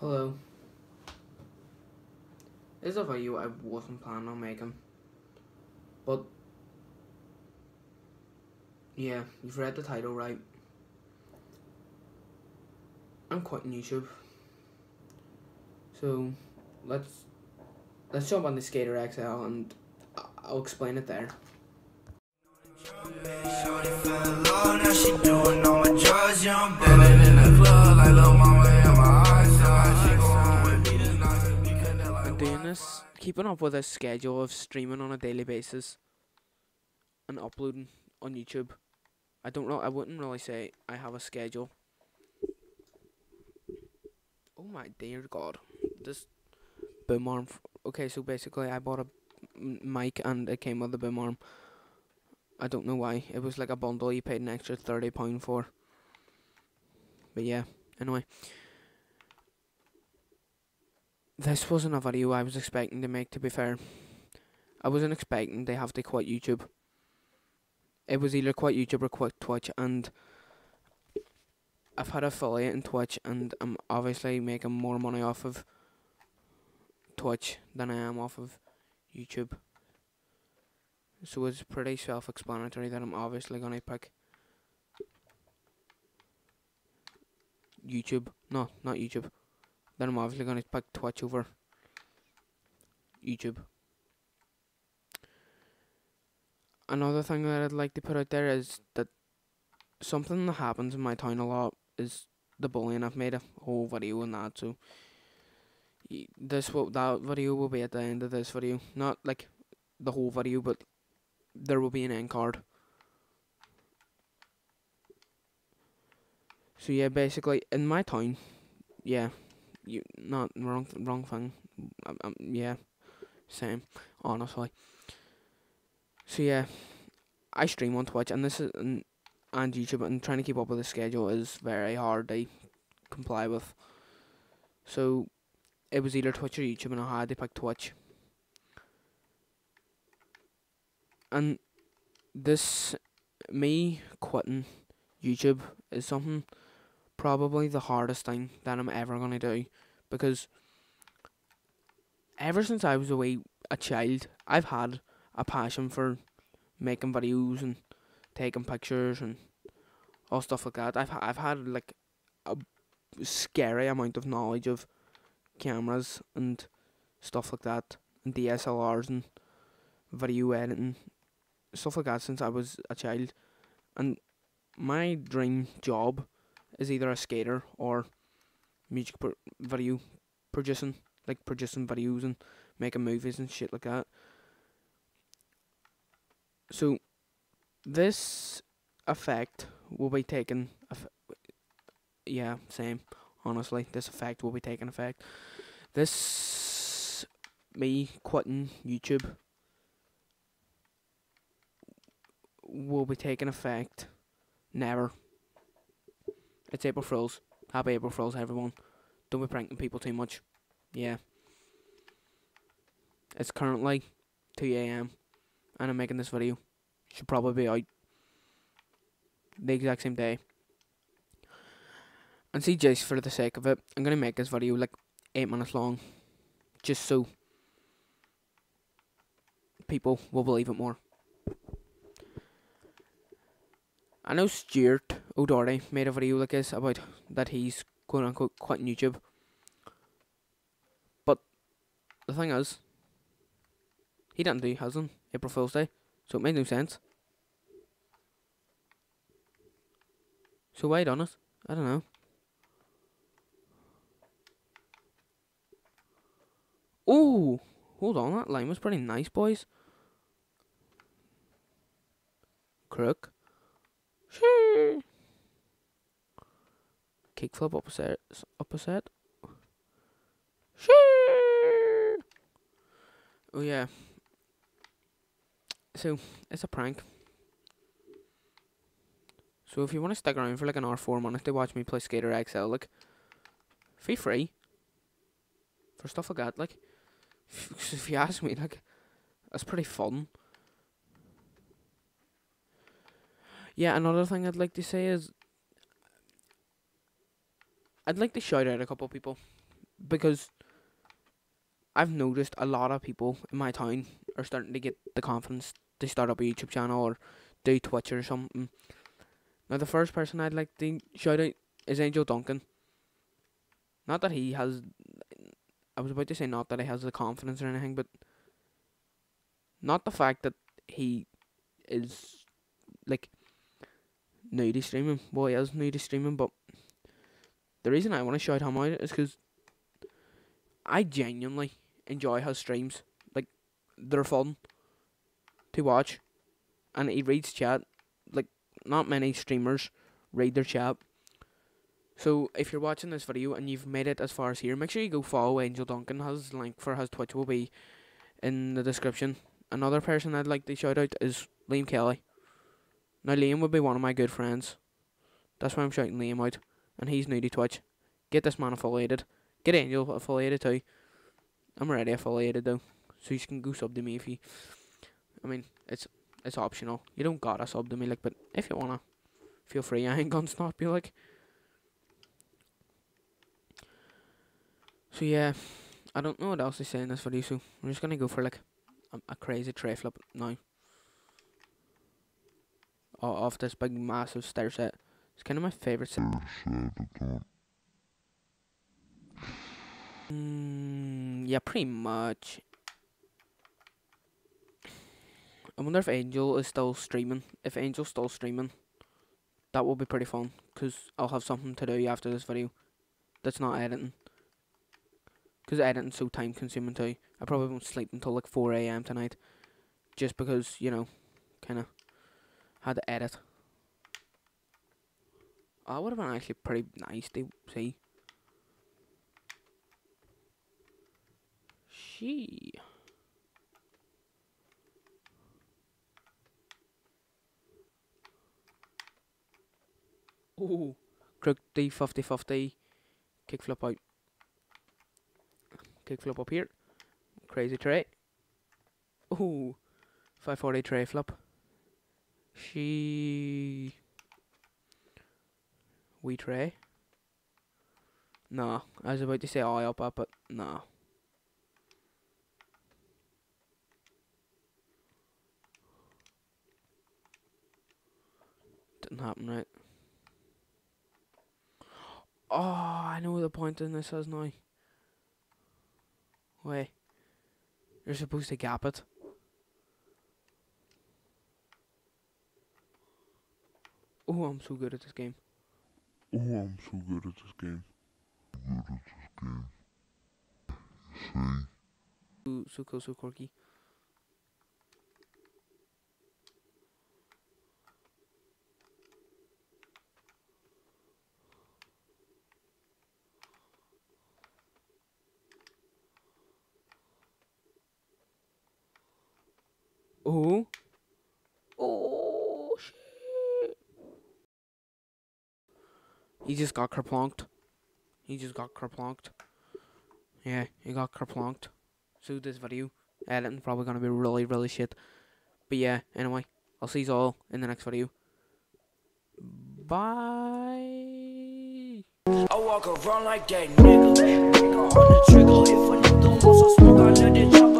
Hello. This is a video I wasn't planning on making. But yeah, you've read the title right. I'm quitting YouTube. So let's let's jump on the Skater XL and I'll explain it there. Keeping up with a schedule of streaming on a daily basis and uploading on YouTube. I don't know. I wouldn't really say I have a schedule. Oh my dear God, this boom arm. Okay, so basically, I bought a mic and it came with a boom arm. I don't know why. It was like a bundle. You paid an extra thirty pound for. But yeah, anyway. This wasn't a video I was expecting to make, to be fair. I wasn't expecting to have to quit YouTube. It was either quit YouTube or quit Twitch, and I've had a affiliate in Twitch, and I'm obviously making more money off of Twitch than I am off of YouTube. So it's pretty self explanatory that I'm obviously going to pick YouTube. No, not YouTube then I'm obviously going to pick Twitch over YouTube. Another thing that I'd like to put out there is that something that happens in my town a lot is the bullying. I've made a whole video on that, so this will that video will be at the end of this video. Not like the whole video, but there will be an end card. So yeah, basically in my town, yeah, you not wrong wrong thing. Um, um, yeah, same. Honestly. So yeah, I stream on Twitch, and this is and, and YouTube, and trying to keep up with the schedule is very hard to comply with. So it was either Twitch or YouTube, and I had to pick Twitch. And this me quitting YouTube is something probably the hardest thing that I'm ever gonna do because ever since I was a wee a child, I've had a passion for making videos and taking pictures and all stuff like that. I've I've had like a scary amount of knowledge of cameras and stuff like that and DSLRs and video editing stuff like that since I was a child and my dream job is either a skater or music pro- video producing, like producing videos and making movies and shit like that. So, this effect will be taken. Yeah, same. Honestly, this effect will be taking effect. This me quitting YouTube will be taking effect. Never. It's April Fools. Happy April Fools, everyone. Don't be pranking people too much. Yeah. It's currently 2 a.m. and I'm making this video. Should probably be out the exact same day. And see, just for the sake of it, I'm gonna make this video like 8 minutes long. Just so people will believe it more. I know Stuart Oh, O'Doherty made a video like this about that he's quote unquote quitting YouTube. But the thing is, he didn't do his on April Fool's Day, so it made no sense. So why done it? I don't know. Oh, hold on, that line was pretty nice, boys. Crook. Kickflip opposite, opposite. Oh yeah. So it's a prank. So if you want to stick around for like an hour four minutes to watch me play Skater XL, like, feel free. For stuff like that, like, if, if you ask me, like, that's pretty fun. Yeah, another thing I'd like to say is I'd like to shout out a couple of people because I've noticed a lot of people in my town are starting to get the confidence to start up a YouTube channel or do Twitch or something. Now the first person I'd like to shout out is Angel Duncan. Not that he has I was about to say not that he has the confidence or anything, but not the fact that he is like nudie streaming. Well, he is nudie streaming, but the reason I want to shout him out is because I genuinely enjoy his streams. Like, they're fun to watch, and he reads chat. Like, not many streamers read their chat. So, if you're watching this video and you've made it as far as here, make sure you go follow Angel Duncan. His link for his Twitch will be in the description. Another person I'd like to shout out is Liam Kelly. Now, Liam would be one of my good friends. That's why I'm shouting Liam out. And he's new to Twitch. Get this man affiliated. Get Angel affiliated too. I'm already affiliated though. So you can go sub to me if you I mean, it's it's optional. You don't gotta sub to me like but if you wanna feel free, I ain't gonna stop you like So yeah, I don't know what else to say in this video, so I'm just gonna go for like a, a crazy tray flip now. Off this big massive stair set. It's kind of my favourite set. Mm, yeah, pretty much. I wonder if Angel is still streaming. If Angel's still streaming, that will be pretty fun. Because I'll have something to do after this video that's not editing. Because editing's so time consuming too. I probably won't sleep until like 4am tonight. Just because, you know, kind of had to edit. Uh, that would have been actually pretty nice to see. She. Ooh. Crook D 50 50. Kickflip out. Kickflip up here. Crazy tray. Ooh. 540 tray flip. She. We tray. No, I was about to say up, up, but no. Didn't happen, right? Oh, I know the point in this is now. Wait. You're supposed to gap it. Oh, I'm so good at this game. Oh, I'm so good at this game. Good at this game. See? So, so cool, so quirky. Oh. Oh, He just got kerplonked. He just got kerplonked. Yeah, he got kerplonked. So this video editing probably gonna be really, really shit. But yeah, anyway, I'll see you all in the next video. Bye. I walk around like that nigga. Nigga on the. If a nigga wants some smoke, I let it